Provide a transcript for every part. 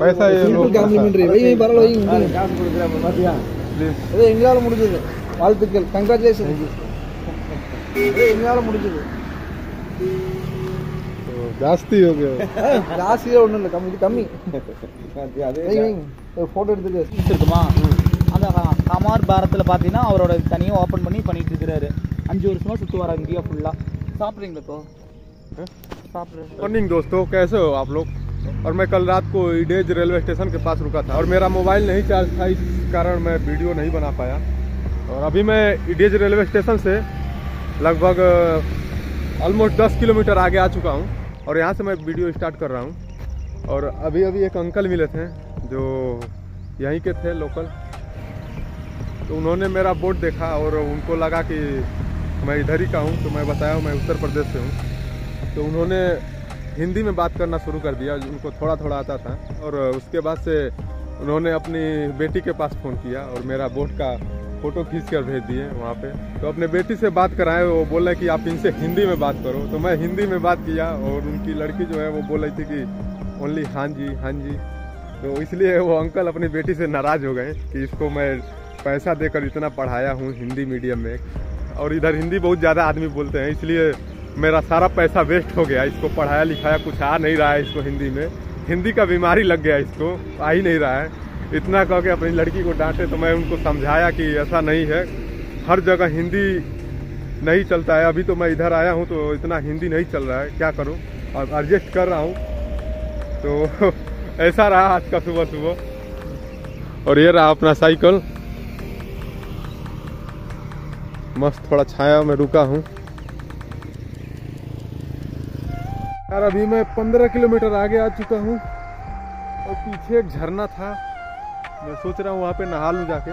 पैसा ये लोग காம்ப்ளிமெண்ட்ரி வை வை பரவாயில்ல வை உண்டு. காசு கொடுக்குறேன் பாத்தியா प्लीज இது எங்களால முடிஞ்சது வாழ்த்துக்கள் கங்க்ராச்சுலேஷன் இது எங்களால முடிஞ்சது तो जास्ती हो गया ஜாஸ்தியே ஒன்றும் இல்லை கம்மி இது கம்மி பாத்தியா, அதே வை வைங்க ஒரு ஃபோட்டோ எடுத்துட்டு இருக்குமா அந்த ஹ- ஹமார் பாரத்தில் பார்த்தீங்கன்னா அவரோட தனியாக ஓப்பன் பண்ணி பண்ணிட்டு இருக்கிறாரு அஞ்சு வருஷமா சுற்று வர இந்தியா ஃபுல்லாக சாப்பிட்றீங்களா இப்போ சாப்பிட்றேன் मॉर्निंग दोस्तों कैसे हो आप लोग और मैं कल रात को इडेज रेलवे स्टेशन के पास रुका था और मेरा मोबाइल नहीं चार्ज था, इस कारण मैं वीडियो नहीं बना पाया। और अभी मैं इडेज रेलवे स्टेशन से लगभग ऑलमोस्ट 10 किलोमीटर आगे आ चुका हूँ और यहाँ से मैं वीडियो स्टार्ट कर रहा हूँ। और अभी अभी एक अंकल मिले थे जो यहीं के थे लोकल। तो उन्होंने मेरा बोर्ड देखा और उनको लगा कि मैं इधर ही का हूँ तो मैं बताया, मैं उत्तर प्रदेश से हूँ। तो उन्होंने हिंदी में बात करना शुरू कर दिया, उनको थोड़ा थोड़ा आता था। और उसके बाद से उन्होंने अपनी बेटी के पास फ़ोन किया और मेरा बोट का फ़ोटो खींच कर भेज दिए वहाँ पे। तो अपने बेटी से बात कराए, वो बोल रहे कि आप इनसे हिंदी में बात करो। तो मैं हिंदी में बात किया और उनकी लड़की जो है, वो बोल रही थी कि ओनली हाँ जी हाँ जी। तो इसलिए वो अंकल अपनी बेटी से नाराज़ हो गए कि इसको मैं पैसा देकर इतना पढ़ाया हूँ हिंदी मीडियम में। और इधर हिंदी बहुत ज़्यादा आदमी बोलते हैं, इसलिए मेरा सारा पैसा वेस्ट हो गया, इसको पढ़ाया लिखाया कुछ आ नहीं रहा है इसको हिंदी में। हिंदी का बीमारी लग गया इसको, आ ही नहीं रहा है। इतना कह के अपनी लड़की को डांटे तो मैं उनको समझाया कि ऐसा नहीं है। हर जगह हिंदी नहीं चलता है। अभी तो मैं इधर आया हूँ तो इतना हिंदी नहीं चल रहा है। क्या करूँ? और एडजस्ट कर रहा हूँ। तो ऐसा रहा आज का सुबह सुबह। और ये रहा अपना साइकिल मस्त थोड़ा छाया में रुका हूँ। यार, अभी मैं पंद्रह किलोमीटर आगे आ चुका हूँ। और पीछे एक झरना था। मैं सोच रहा हूँ वहाँ पे नहा लूँ जाके।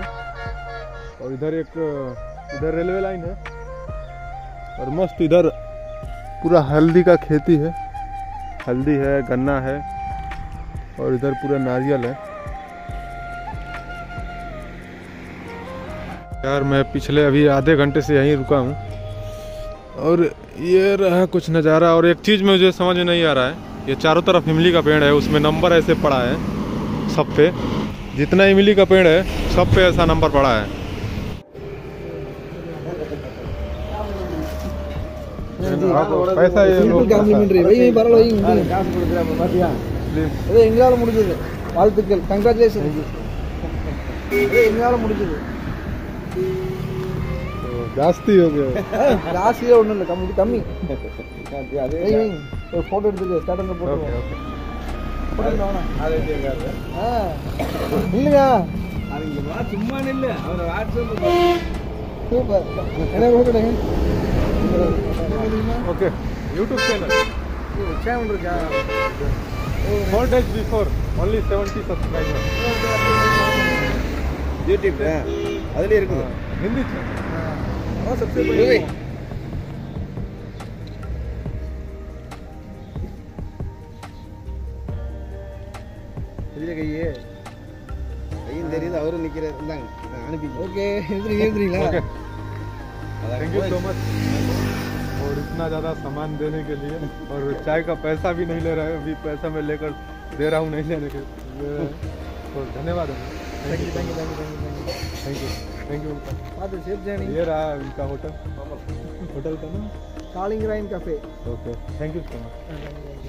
और इधर एक, इधर रेलवे लाइन है। और मस्त इधर पूरा हल्दी का खेती है। हल्दी है, गन्ना है। और इधर पूरा नारियल है। यार, मैं पिछले अभी आधे घंटे से यहीं रुका हूँ। और ये रहा कुछ नज़ारा और एक चीज़ मुझे समझ में नहीं आ रहा है ये चारों तरफ इमली का पेड़ है उसमें नंबर ऐसे पड़ा है सब पे जितना इमली का पेड़ है सब पे ऐसा नंबर पड़ा है पैसा ये लोग காம்ப்ளிமெண்ட்ரி வை வை பரவாயில்ல வை உண்டு. காசு கொடுக்குறேன் பாத்தியா प्लीज இது எங்களால முடிஞ்சது வாழ்த்துக்கள் கங்க்ராச்சுலேஷன் இது எங்களால முடிஞ்சது ஜாஸ்தி ஜாஸ்தியே ஒன்றும் இல்லை. கம்மி கம்மி. அதே ஒரு ஃபோட்டோ எடுத்துக்க. ஸ்டேட்டஸ் போட்டு இல்லைங்க சும்மா நில்லு. ஓகே. YouTube channel. சேனல் இருக்கா? Four days before only seventy subscriber YouTube அதுலேயே இருக்குது. நின்றுச்சு चैनल ஆ சப்ஸ்கிரைப் பண்ணி இதுல கையே கையும் தெரியுது அவரும் நிக்கிறாரு இந்தாங்க நான் அனுப்பி ஓகே எழுதுறீங்க எழுதுறீங்களா okay thank you so much और इतना ज़्यादा सामान देने के लिए और चाय का पैसा भी नहीं ले रहे अभी पैसा मैं लेकर दे रहा हूँ नहीं लेने के तो धन्यवाद thank you thank you thank you thank you thank you thank you father safe journey ये रहा इनका होटल होटल का नाम कालिंग राइन cafe okay thank you so much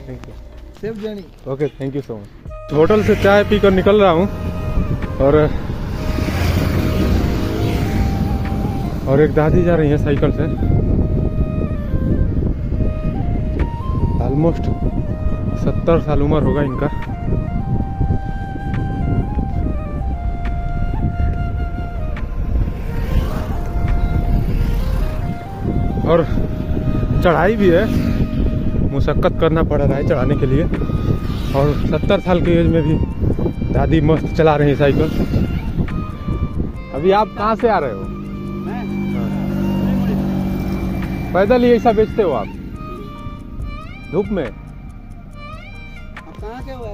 thank you safe journey okay thank you so much hotel से चाय पीकर निकल रहा हूँ और और एक दादी जा रही है साइकिल से। ऑलमोस्ट सत्तर साल उम्र होगा इनका। और चढ़ाई भी है। मुशक्क़त करना पड़ रहा है चढ़ाने के लिए। और सत्तर साल की एज में भी दादी मस्त चला रही है साइकिल। अभी आप कहाँ से आ रहे हो? पैदल ही ऐसा बेचते हो आप? धूप में? आप कहाँ के हो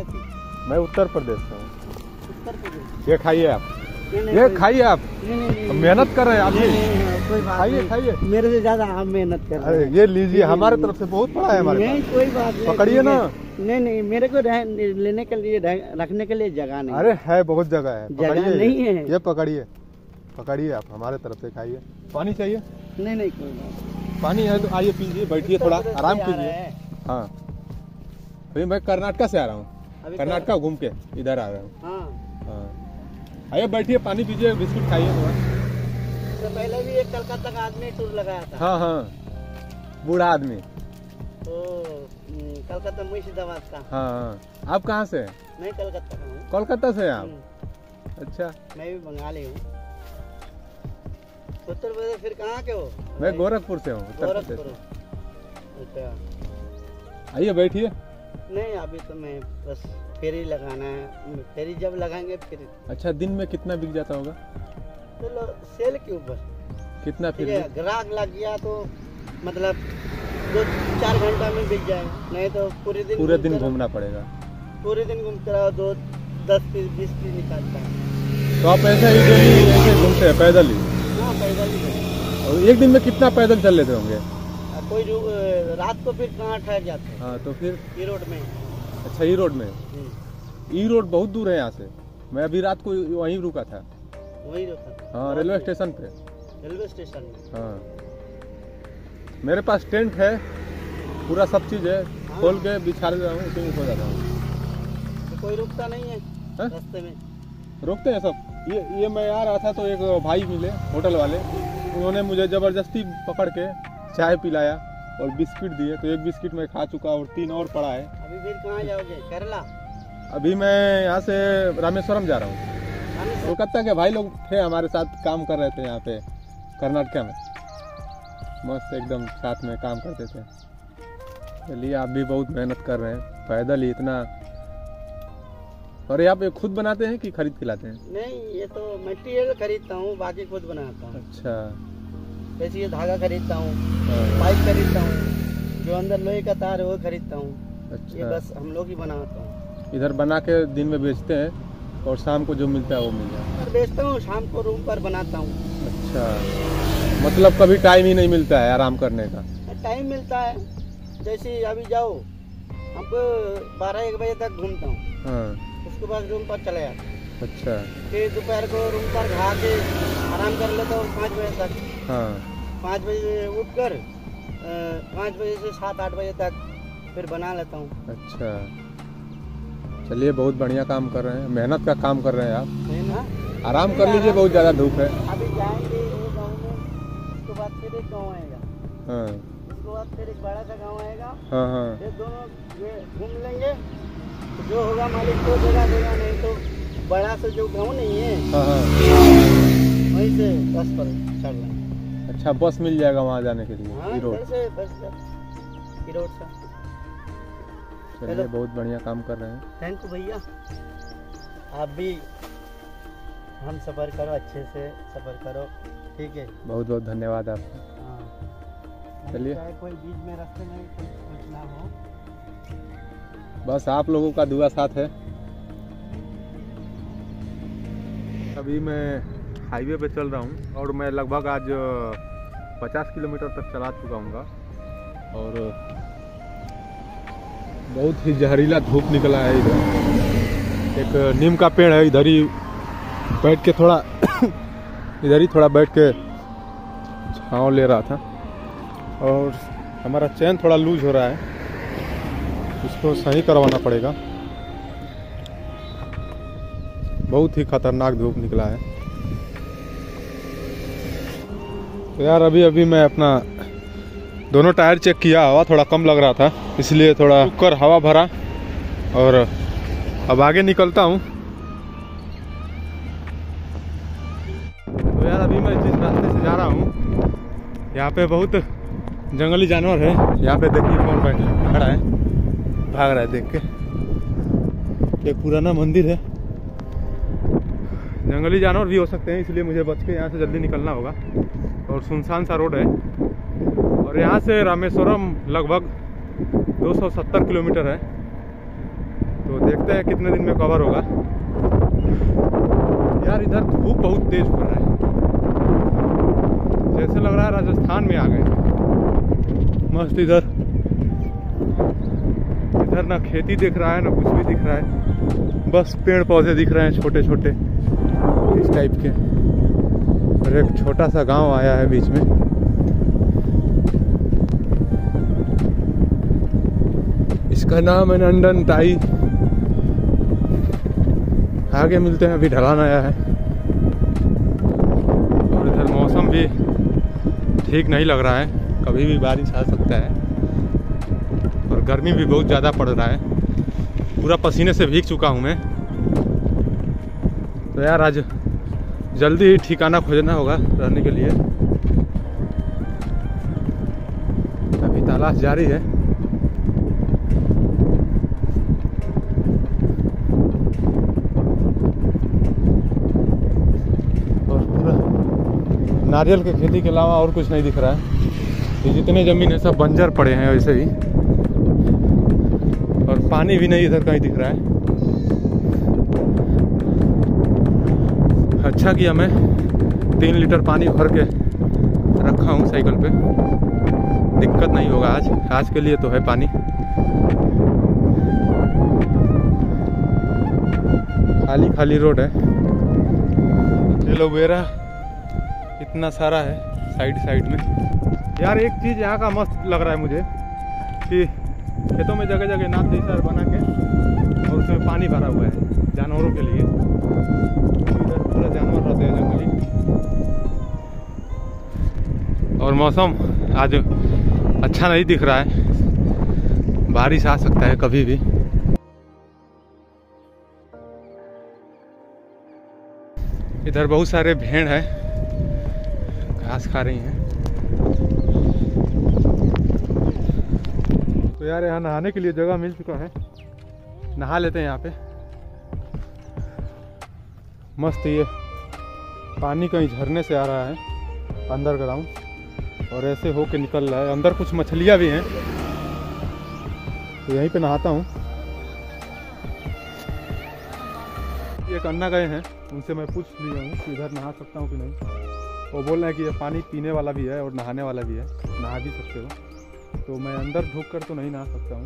मैं उत्तर प्रदेश से हूँ। उत्तर प्रदेश। ये खाइए आप। ये खाइए आप। मेहनत कर रहे हैं आप खाइए खाइए। मेरे से ज़्यादा आप मेहनत कर रहे हैं। ये लीजिए हमारे तरफ़ से बहुत पड़ा है हमारे नहीं कोई बात नहीं पकड़िए ना। नहीं नहीं मेरे को लेने के लिए रखने के लिए जगह नहीं। अरे है बहुत जगह है। जगह नहीं। है। ये पकड़िए। पकड़िए आप हमारे तरफ़ से खाइए। पानी चाहिए? नहीं नहीं कोई बात पानी है तो आइए पीजिए बैठिए थोड़ा आराम से आ रहे कीजिए हाँ। अभी मैं कर्नाटका से आ रहा हूँ। कर्नाटका घूम के इधर आ रहा हूँ। हाँ। हाँ। आइए बैठिए पानी पीजिए बिस्कुट खाइए थोड़ा पहले भी एक कलकत्ता का आदमी टूर लगाया था। हाँ हाँ। बूढ़ा आदमी। तो हम्म, कलकत्ता मुर्शिदाबाद का। हाँ हाँ। आप कहाँ से मैं कलकत्ता का हूँ। कोलकाता से आप? हम्म, अच्छा। मैं भी बंगाली हूँ। उत्तर प्रदेश फिर कहाँ के हो? मैं गोरखपुर से हूँ गोरखपुर। अच्छा। आइए बैठिए। नहीं अभी तो मैं बस फेरी लगाना है फेरी जब लगाएँगे फिर अच्छा दिन में कितना बिक जाता होगा? चलो सेल के ऊपर। कितना फिर ग्राहक लग गया तो मतलब दो चार घंटा में बिक जाएगा नहीं तो पूरे दिन पूरे दिन घूमना पड़ेगा। पूरे दिन घूमते रहो दो दस पीस बीस पीस निकालता है। तो आप ऐसा ही ऐसे घूमते हैं पैदल ही? हाँ पैदल ही और एक दिन में कितना पैदल चल लेते होंगे? कोई रात को फिर कहाँ ठहर जाते हैं? हाँ तो फिर ये रोड में। ई रोड में। हम्म, ई रोड बहुत दूर है यहाँ से। मैं अभी रात को वहीं रुका था। वही था? हाँ रेलवे स्टेशन पे। रेलवे स्टेशन हाँ। मेरे पास टेंट है पूरा सब चीज़ है। खोल के बिछा रहा हूँ उसी में सो जाता हूँ। तो कोई रुकता नहीं है हाँ? रास्ते में? रोकते हैं सब। ये ये मैं आ रहा था तो एक भाई मिले होटल वाले। उन्होंने मुझे ज़बरदस्ती पकड़ के चाय पिलाया। और बिस्किट दिए तो एक बिस्किट मैं खा चुका और तीन और पड़ा है। अभी फिर कहाँ जाओगे? केरला? अभी मैं यहाँ से रामेश्वरम जा रहा हूँ। कोलकाता के भाई लोग थे हमारे साथ काम कर रहे थे यहाँ पे कर्नाटका में। मस्त एकदम साथ में काम करते थे। चलिए आप भी बहुत मेहनत कर रहे हैं पैदल ही इतना। और ये आप ये खुद बनाते हैं कि खरीद के लाते हैं? नहीं ये तो मटेरियल खरीदता हूँ बाकी खुद बनाता हूँ। अच्छा। जैसे ये धागा खरीदता हूँ हाँ, पाइप खरीदता हूँ जो अंदर लोहे का तार है वो खरीदता हूँ। अच्छा। ये बस हम लोग ही बनाता हूँ। इधर बना के दिन में बेचते हैं और शाम को जो मिलता है वो मिल जाता और बेचता हूँ शाम को रूम पर बनाता हूँ। है अच्छा। मतलब कभी टाइम ही नहीं मिलता है आराम करने का। टाइम मिलता है। जैसे अभी जाओ हमको बारह एक बजे तक घूमता हूँ। हाँ। उसके बाद रूम पर चले जाता हूँ। अच्छा। फिर दोपहर को रूम पर खा के आराम कर लेता हूँ पाँच बजे तक। हाँ। पाँच बजे उठ कर पाँच बजे से सात आठ बजे तक फिर बना लेता हूँ। अच्छा। चलिए बहुत बढ़िया काम कर रहे हैं। मेहनत का काम कर रहे हैं आप। आराम कर लीजिए बहुत ज़्यादा धूप है। अभी जाएँगे गाँव में उसके बाद फिर एक गाँव आएगा। हाँ। उसके बाद फिर एक बड़ा सा गाँव आएगा। हाँ हाँ। ये दोनों ये घूम लेंगे। तो जो होगा मालिक को देगा देगा नहीं तो बड़ा सा जो गाँव नहीं है हाँ हाँ। वहीं से बस पर चढ़ लेंगे। अच्छा बस मिल जाएगा वहाँ जाने के लिए हाँ चलिए बहुत बढ़िया काम कर रहे हैं। थैंक यू भैया। आप भी हम सफ़र करो अच्छे से सफ़र करो ठीक है? बहुत बहुत धन्यवाद आपका। हाँ। चलिए। कोई बीच में रास्ते में कुछ ना हो। बस आप लोगों का दुआ साथ है। अभी मैं हाईवे पे चल रहा हूँ और मैं लगभग आज पचास किलोमीटर तक चला चुका हूँ और, बहुत ही जहरीला धूप निकला है इधर। एक, नीम का पेड़ है, इधर ही बैठ के थोड़ा, इधर ही थोड़ा बैठ के छाँव ले रहा था। और हमारा चैन थोड़ा लूज हो रहा है, इसको सही करवाना पड़ेगा। बहुत ही खतरनाक धूप निकला है। तो यार अभी अभी मैं अपना दोनों टायर चेक किया, हवा थोड़ा कम लग रहा था, इसलिए थोड़ा कर हवा भरा और अब आगे निकलता हूँ। तो यार अभी मैं जिस रास्ते से जा रहा हूँ, यहाँ पे बहुत जंगली जानवर है, यहाँ पे देखिए कौन बैठा खड़ा है, भाग रहा है देख के। एक पुराना मंदिर है। जंगली जानवर भी हो सकते हैं, इसलिए मुझे बच के यहाँ से जल्दी निकलना होगा। और सुनसान सा रोड है। और यहाँ से रामेश्वरम लगभग 270 किलोमीटर है। तो देखते हैं कितने दिन में कवर होगा। यार, इधर धूप बहुत तेज पड़ रहा है। जैसे लग रहा है राजस्थान में आ गए। मस्त इधर। इधर ना खेती दिख रहा है, ना कुछ भी दिख रहा है। बस पेड़ पौधे दिख रहे हैं छोटे छोटे इस टाइप के। और एक छोटा सा गाँव आया है बीच में। इसका नाम है नंदन ताई। आगे मिलते हैं, अभी ढलान आया है। और इधर मौसम भी ठीक नहीं लग रहा है। कभी भी बारिश आ सकता है। और गर्मी भी बहुत ज़्यादा पड़ रहा है। पूरा पसीने से भीग चुका हूँ मैं। तो यार आज जल्दी ही ठिकाना खोजना होगा रहने के लिए। अभी तलाश जारी है। और पूरा नारियल के खेती के अलावा और कुछ नहीं दिख रहा है। ये जितने ज़मीन है, सब बंजर पड़े हैं वैसे ही। और पानी भी नहीं इधर कहीं दिख रहा है। अच्छा किया मैं। तीन लीटर पानी भर के रखा हूँ साइकिल पे। दिक्कत नहीं होगा आज। आज के लिए तो है पानी। खाली खाली रोड है। एलोवेरा इतना सारा है साइड साइड में। यार, एक चीज़ यहाँ का मस्त लग रहा है मुझे कि खेतों में जगह जगह नाद जैसा बना के और उसमें पानी भरा हुआ है, जानवरों के लिए। मौसम, आज अच्छा नहीं दिख रहा है। बारिश आ सकता है कभी भी। इधर बहुत सारे भेड़ हैं, घास खा रही हैं। तो यार यहाँ नहाने के लिए जगह मिल चुका है। नहा लेते हैं यहाँ पे। मस्त ये पानी कहीं झरने से आ रहा है, अंदर ग्राउंड और ऐसे होके निकल रहा है अंदर कुछ मछलियाँ भी हैं। तो यहीं पे नहाता हूँ। एक अन्ना गए हैं। उनसे मैं पूछ लिया हूँ कि इधर नहा सकता हूँ कि नहीं। वो बोल रहे हैं कि ये पानी पीने वाला भी है और नहाने वाला भी है। नहा भी सकते हो। तो मैं अंदर ढूक कर तो नहीं नहा सकता हूँ।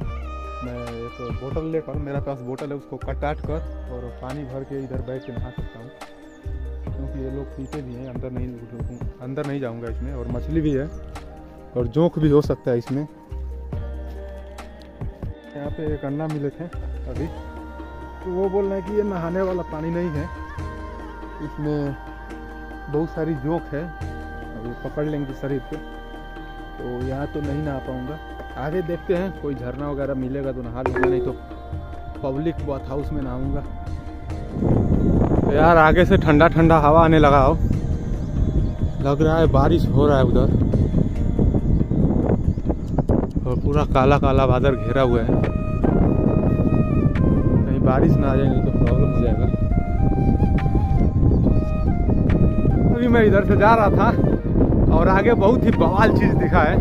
मैं एक बोतल लेकर, मेरा पास बोतल है, उसको कट काट कर और पानी भर के इधर बैठ के नहा सकता हूँ। ये लोग पीते भी हैं, अंदर नहीं अंदर नहीं जाऊँगा इसमें, और मछली भी है, और जोंक भी हो सकता है इसमें। यहाँ पे एक अन्ना मिले थे अभी। तो वो बोल रहे हैं कि ये नहाने वाला पानी नहीं है। इसमें बहुत सारी जोंक है अभी पकड़ लेंगे शरीर पे तो यहाँ तो नहीं नहा पाऊँगा। आगे देखते हैं, कोई झरना वगैरह मिलेगा तो नहा लूँगा, नहीं तो पब्लिक बाथ हाउस में नहाऊँगा। तो यार आगे से ठंडा ठंडा हवा आने लगा हो। लग रहा है बारिश हो रहा है उधर। और पूरा काला काला बादल घेरा हुआ है। कहीं बारिश ना आ जाए, नहीं तो प्रॉब्लम हो जाएगा। अभी मैं इधर से जा रहा था, और आगे बहुत ही बवाल चीज़ दिखा है।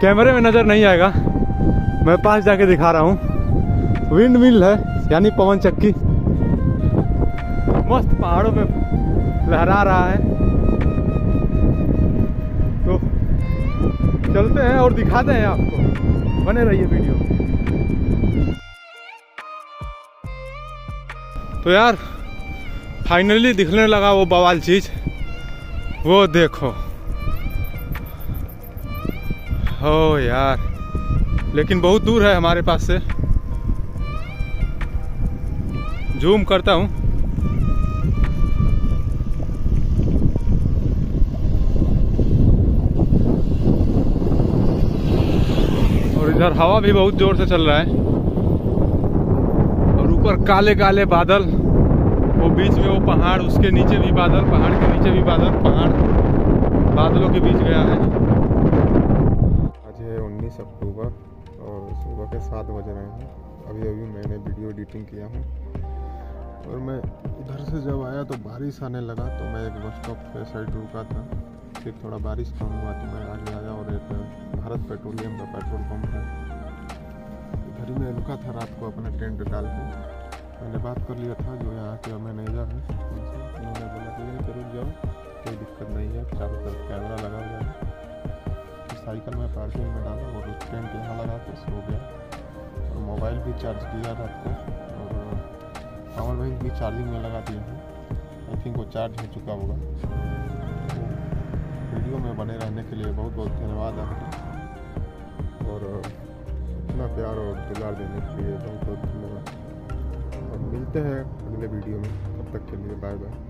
कैमरे में नज़र नहीं आएगा। मैं पास जाके दिखा रहा हूँ। विंड मिल है, यानी पवन चक्की। मस्त पहाड़ों पे लहरा रहा है। तो चलते हैं और दिखाते हैं आपको। बने रहिए वीडियो। तो यार फाइनली दिखने लगा वो बवाल चीज़। वो देखो। हो यार, लेकिन बहुत दूर है हमारे पास से। जूम करता हूँ। इधर हवा भी बहुत ज़ोर से चल रहा है। और ऊपर काले काले बादल, वो बीच में वो पहाड़, उसके नीचे भी बादल, पहाड़ के नीचे भी बादल, पहाड़ बादलों के बीच गया है। आज है उन्नीस अक्टूबर और सुबह के सात बज रहे हैं। अभी अभी मैंने वीडियो एडिटिंग किया हूँ। और मैं उधर से जब आया तो बारिश आने लगा तो मैं एक बस स्टॉप पे साइड रुका था। फिर थोड़ा बारिश कम हुआ तो मैं आगे आया और एक भारत पेट्रोलियम का पेट्रोल पंप है। इधर ही मैं रुका था रात को अपना टेंट डाल के। मैंने बात कर लिया था जो यहाँ के मैनेजर है। उनसे उन्होंने बोला कि यहीं पर रुक जाओ, कोई दिक्कत नहीं है, चारों तरफ़ कैमरा लगा हुआ है। इस साइकिल में पार्किंग में डाला और टेंट यहाँ लगा के सो गया। और मोबाइल भी चार्ज किया रात को। और पावर बैंक भी चार्जिंग में लगा दिया है। आई थिंक वो चार्ज हो चुका होगा। तो वीडियो में बने रहने के लिए बहुत बहुत धन्यवाद आपका। और इतना प्यार और दुलार देने के लिए बहुत बहुत धन्यवाद। और मिलते हैं अगले वीडियो में। तब तक के लिए बाय बाय